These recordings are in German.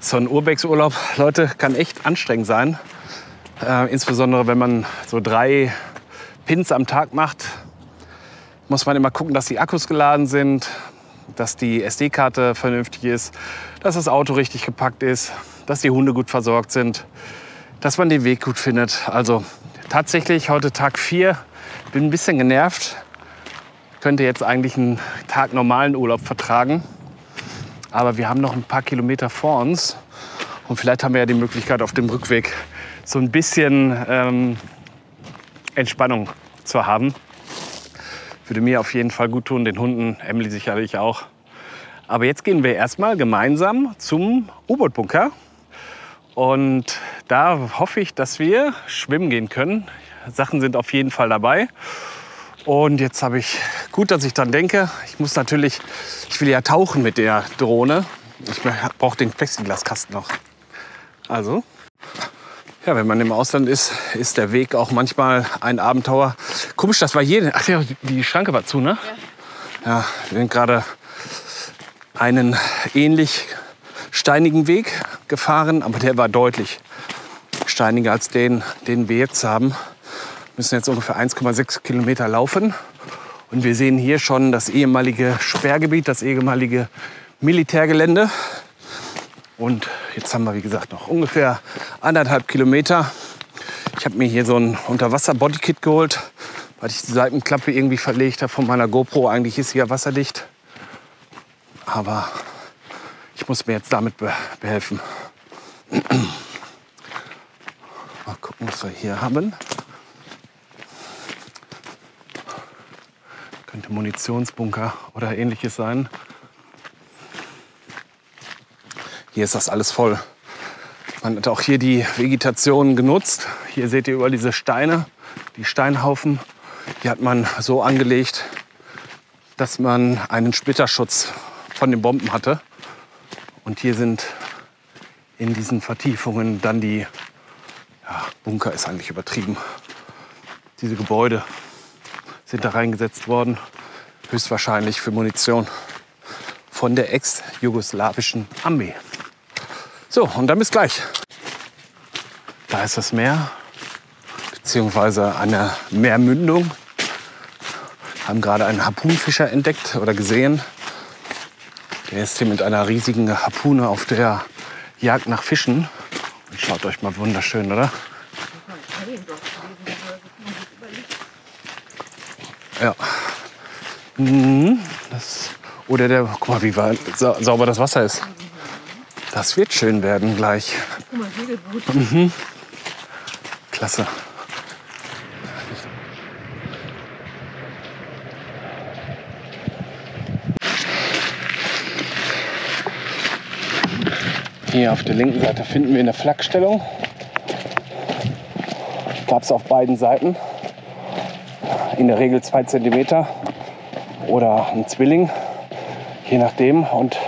So ein Urbexurlaub, Leute, kann echt anstrengend sein. Äh, insbesondere wenn man so drei Pins am Tag macht, muss man immer gucken, dass die Akkus geladen sind, dass die SD-Karte vernünftig ist, dass das Auto richtig gepackt ist, dass die Hunde gut versorgt sind, dass man den Weg gut findet. Also tatsächlich heute Tag 4, bin ein bisschen genervt. Könnte jetzt eigentlich einen Tag normalen Urlaub vertragen. Aber wir haben noch ein paar Kilometer vor uns. Und vielleicht haben wir ja die Möglichkeit, auf dem Rückweg so ein bisschen ähm, Entspannung zu haben. Würde mir auf jeden Fall gut tun, den Hunden, Emily sicherlich auch. Aber jetzt gehen wir erstmal gemeinsam zum U-Boot-Bunker. Und da hoffe ich, dass wir schwimmen gehen können. Sachen sind auf jeden Fall dabei. Und jetzt habe ich gut, dass ich dann denke, ich muss natürlich, ich will ja tauchen mit der Drohne. Ich brauche den Plexiglaskasten noch. Also, ja, wenn man im Ausland ist, ist der Weg auch manchmal ein Abenteuer. Komisch, das war hier. Ach ja, die Schranke war zu, ne? Ja. Ja, wir sind gerade einen ähnlich steinigen Weg gefahren, aber der war deutlich steiniger als den, den wir jetzt haben müssen jetzt ungefähr 1,6 Kilometer laufen. Und wir sehen hier schon das ehemalige Sperrgebiet, das ehemalige Militärgelände. Und jetzt haben wir, wie gesagt, noch ungefähr anderthalb Kilometer. Ich habe mir hier so ein Unterwasser-Bodykit geholt, weil ich die Seitenklappe irgendwie verlegt habe von meiner GoPro. Eigentlich ist sie ja wasserdicht. Aber ich muss mir jetzt damit behelfen. Mal gucken, was wir hier haben. Könnte Munitionsbunker oder ähnliches sein. Hier ist das alles voll. Man hat auch hier die Vegetation genutzt. Hier seht ihr überall diese Steine, die Steinhaufen. Die hat man so angelegt, dass man einen Splitterschutz von den Bomben hatte. Und hier sind in diesen Vertiefungen dann die ja, Bunker ist eigentlich übertrieben. Diese Gebäude sind da reingesetzt worden, höchstwahrscheinlich für Munition von der ex-jugoslawischen Armee. So, und dann bis gleich. Da ist das Meer, beziehungsweise eine Meermündung. Haben gerade einen Harpunenfischer entdeckt oder gesehen. Der ist hier mit einer riesigen Harpune auf der Jagd nach Fischen. Schaut euch mal wunderschön, oder? Ja. Mhm, das, oder der, guck mal, wie sa sauber das Wasser ist. Das wird schön werden gleich. Guck mal, Segelboot. Mhm. Klasse. Hier auf der linken Seite finden wir eine Flakstellung. Gab es auf beiden Seiten in der Regel zwei Zentimeter oder ein Zwilling, je nachdem. Und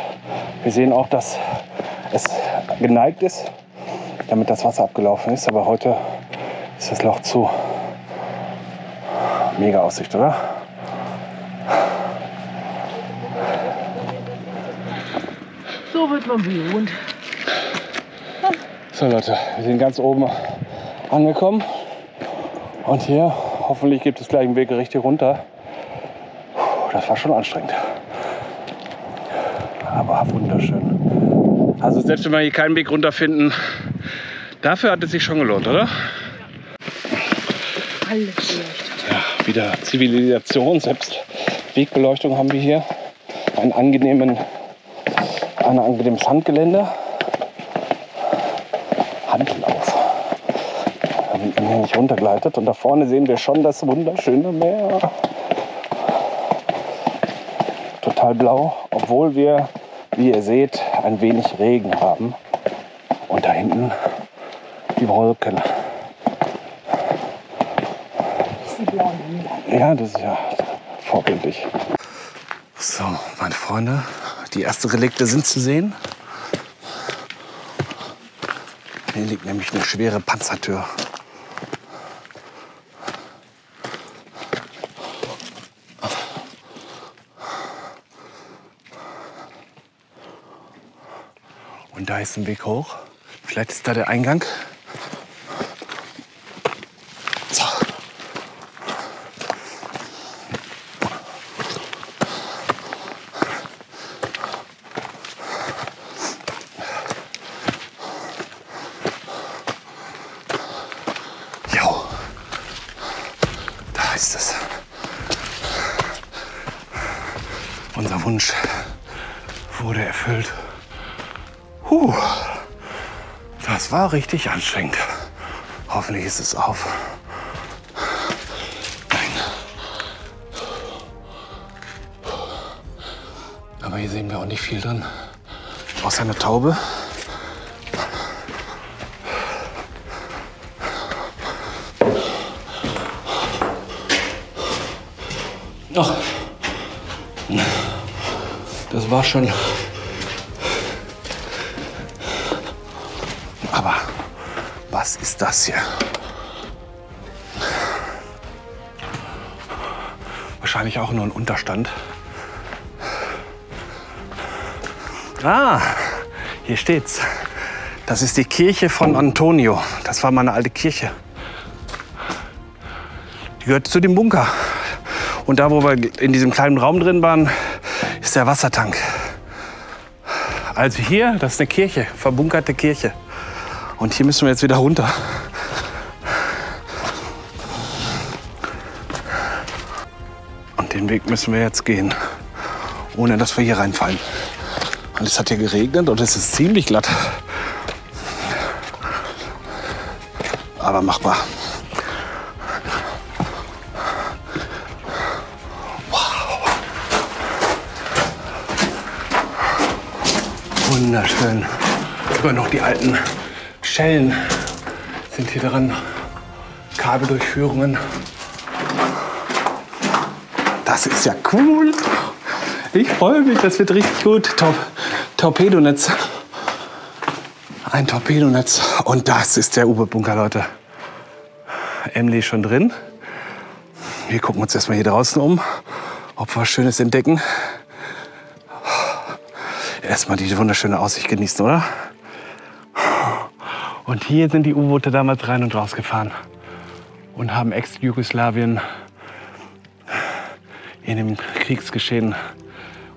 wir sehen auch, dass es geneigt ist, damit das Wasser abgelaufen ist. Aber heute ist das Loch zu. Mega Aussicht, oder? So wird man bewohnt. So Leute, wir sind ganz oben angekommen. Und hier Hoffentlich gibt es gleich einen Weg richtig runter. Das war schon anstrengend. Aber wunderschön. Also selbst wenn wir hier keinen Weg runterfinden, dafür hat es sich schon gelohnt, oder? Alles. Ja, wieder Zivilisation, selbst Wegbeleuchtung haben wir hier. Einen angenehmen, ein angenehmes Handgelände. Handlauf hier nicht runtergleitet. Und da vorne sehen wir schon das wunderschöne Meer. Total blau, obwohl wir, wie ihr seht, ein wenig Regen haben. Und da hinten die Wolken. Ja, das ist ja vorbildlich. So, meine Freunde, die ersten Relikte sind zu sehen. Hier liegt nämlich eine schwere Panzertür. Ist ein Weg hoch. Vielleicht ist da der Eingang. War richtig anstrengend. Hoffentlich ist es auf. Nein. Aber hier sehen wir auch nicht viel drin. Außer eine Taube. Ach. Das war schon. Ist das hier? Wahrscheinlich auch nur ein Unterstand. Ah, hier steht's. Das ist die Kirche von Antonio. Das war meine alte Kirche. Die gehört zu dem Bunker. Und da, wo wir in diesem kleinen Raum drin waren, ist der Wassertank. Also hier, das ist eine Kirche, verbunkerte Kirche. Und hier müssen wir jetzt wieder runter. Und den Weg müssen wir jetzt gehen, ohne dass wir hier reinfallen. Und es hat hier geregnet und es ist ziemlich glatt. Aber machbar. Wunderschön. Immer noch die alten Schellen sind hier dran. Kabeldurchführungen. Das ist ja cool. Ich freue mich, das wird richtig gut. Tor Torpedonetz. Ein Torpedonetz. Und das ist der U-Boot-Bunker, Leute. Emily ist schon drin. Wir gucken uns erstmal hier draußen um, ob wir was Schönes entdecken. Erstmal diese wunderschöne Aussicht genießen, oder? Und hier sind die U-Boote damals rein und raus gefahren und haben Ex-Jugoslawien in dem Kriegsgeschehen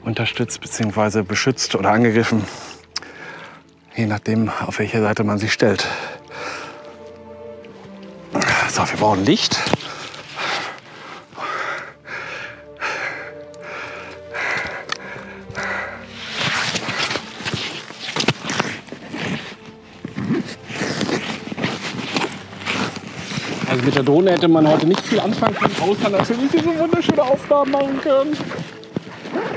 unterstützt bzw. beschützt oder angegriffen, je nachdem, auf welche Seite man sich stellt. So, wir brauchen Licht. Also mit der Drohne hätte man heute nicht viel anfangen können, außer natürlich diese wunderschöne Aufnahmen machen können.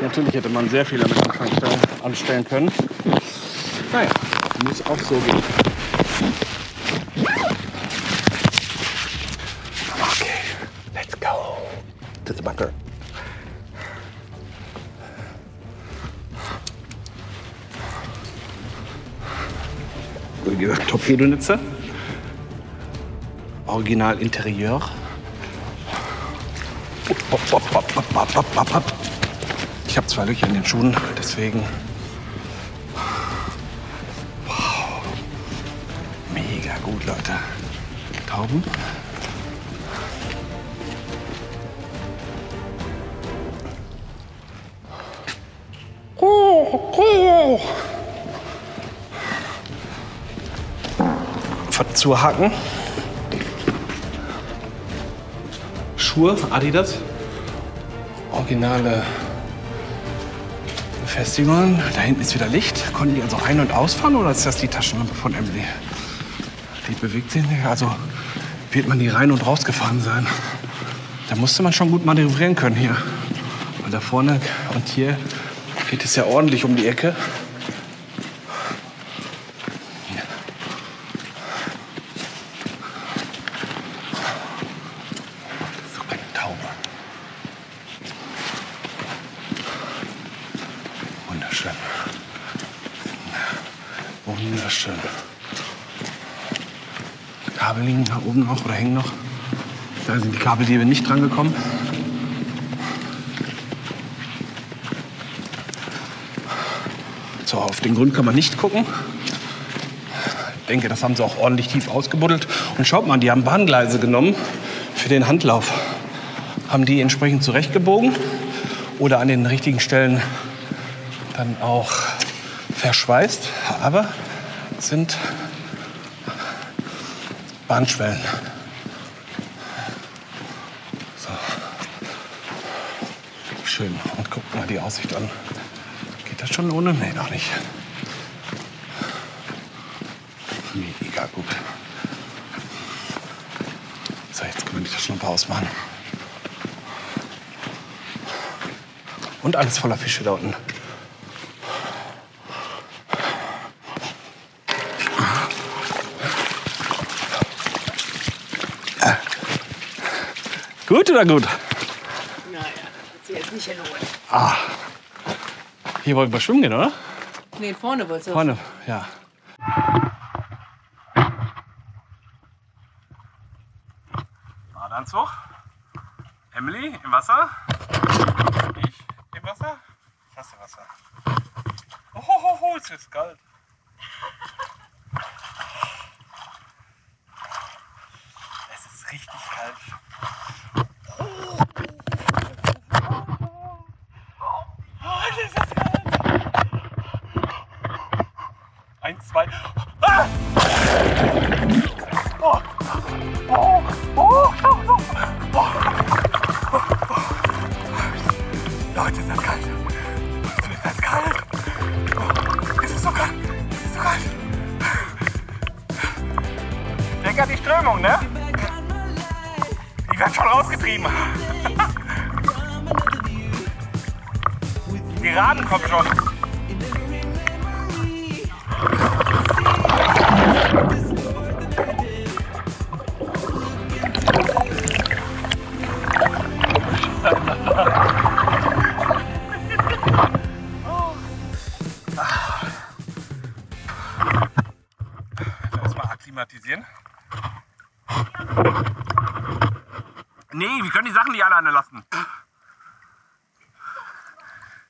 Natürlich hätte man sehr viel damit anfangen, anstellen können. Naja, muss auch so gehen. Okay, let's go to the bunker. Torpedonetze. Original Interieur. Ich habe zwei Löcher in den Schuhen, deswegen. Wow. Mega gut, Leute. Tauben. Zuhaken. Schuhe, Adidas. Originale Befestigungen. Da hinten ist wieder Licht. Konnten die also ein- und ausfahren oder ist das die Taschenlampe von Emily? Die bewegt sich nicht. Also wird man die rein und rausgefahren sein. Da musste man schon gut manövrieren können hier. Weil da vorne und hier geht es ja ordentlich um die Ecke. So eine Taube. Wunderschön. Wunderschön. Kabel liegen da oben noch oder hängen noch. Da sind die Kabeldiebe nicht dran gekommen. So, auf den Grund kann man nicht gucken. denke, das haben sie auch ordentlich tief ausgebuddelt. Und schaut mal, die haben Bahngleise genommen für den Handlauf. Haben die entsprechend zurechtgebogen oder an den richtigen Stellen dann auch verschweißt. Aber sind Bahnschwellen. So. Schön. Und guckt mal die Aussicht an. Geht das schon ohne? Nee, noch nicht. Mega gut. So, jetzt können wir die Taschenlampe ausmachen. Und alles voller Fische da unten. Gut oder gut? Nicht hinholen. Hier wollten wir schwimmen gehen, oder? Nee, vorne wolltest du. Vorne, ja. Badeanzug. Emily im Wasser. Ich im Wasser. Ich hasse Wasser. Oh, ho, ho, ho, es ist kalt. Strömung, ne? Die werden schon rausgetrieben. Die Raden kommen schon. Nee, wir können die Sachen nicht alleine lassen.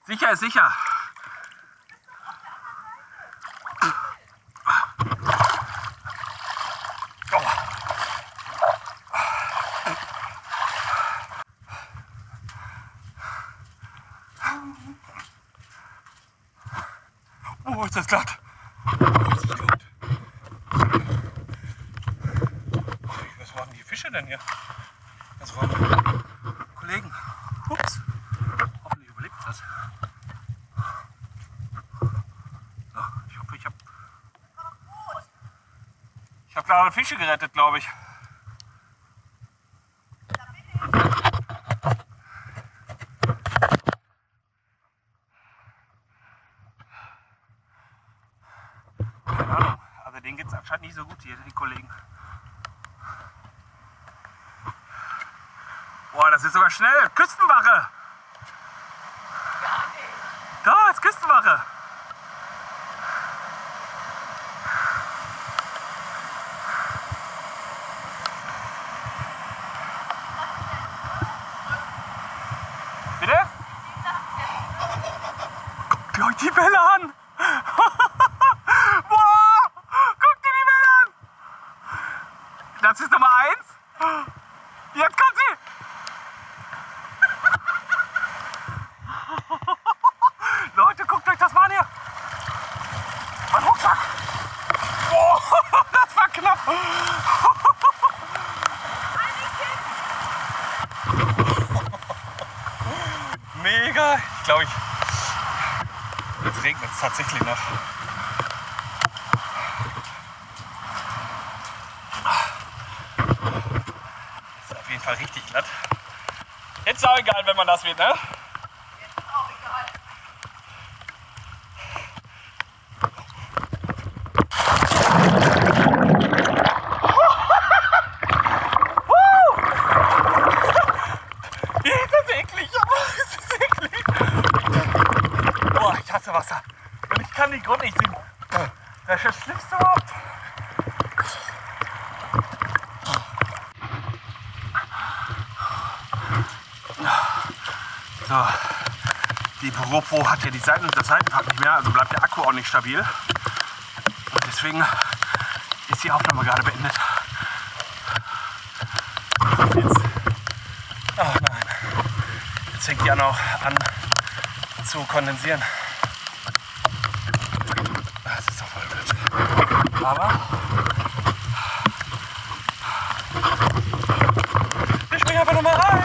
Sicher ist sicher. Oh, ist das glatt. Oh, ist das glatt. Was waren die Fische denn hier? Das waren Kollegen. Ups. Hoffentlich überlebt das. So, ich hoffe, ich habe. Ich habe gerade Fische gerettet, glaube ich. Also denen geht es anscheinend nicht so gut hier, die Kollegen. Boah, das ist sogar schnell. Küstenwache. Da ist Küstenwache. Bitte? Guckt euch die Welle an. Boah, guckt dir die Welle an. Das ist Nummer eins. Jetzt kommt sie. Leute, guckt euch das mal an hier. Mein Rucksack. Boah, das war knapp. Ich glaube, ich. Jetzt regnet es tatsächlich noch. Ist auf jeden Fall richtig glatt. Jetzt ist auch egal, wenn man das wird, ne? Ja, das ist eklig. Das ist eklig. Boah, ich hasse Wasser. Und ich kann den Grund nicht sehen. Das ist das Schlimmste überhaupt. So, die GoPro hat ja die Seiten, das Seitenfach nicht mehr, also bleibt der Akku auch nicht stabil. Und deswegen ist die Aufnahme gerade beendet. Jetzt, ach nein, jetzt fängt die an auch an zu kondensieren. Das ist doch voll blöd. Aber ich spring einfach nochmal rein.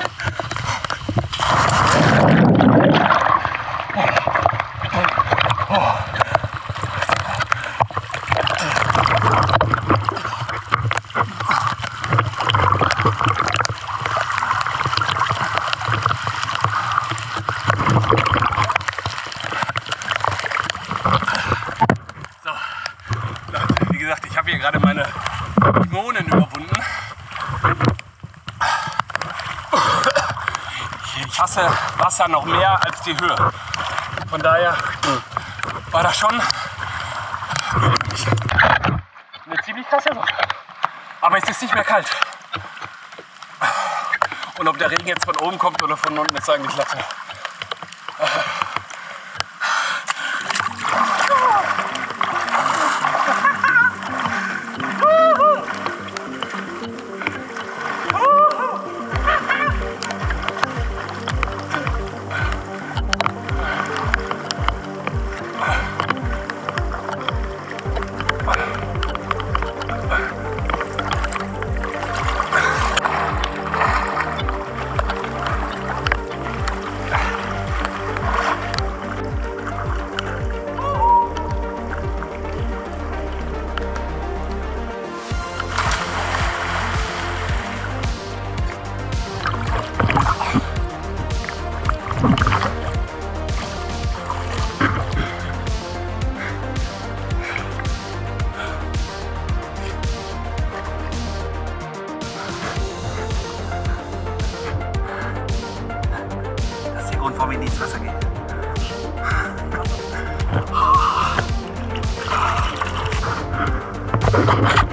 So, Leute, wie gesagt, ich habe hier gerade meine Dämonen überwunden. Ich hasse Wasser noch mehr als die Höhe. Von daher war das schon eine ziemlich krasse Sache. Aber es ist nicht mehr kalt. Und ob der Regen jetzt von oben kommt oder von unten, ist eigentlich Latte. Thank.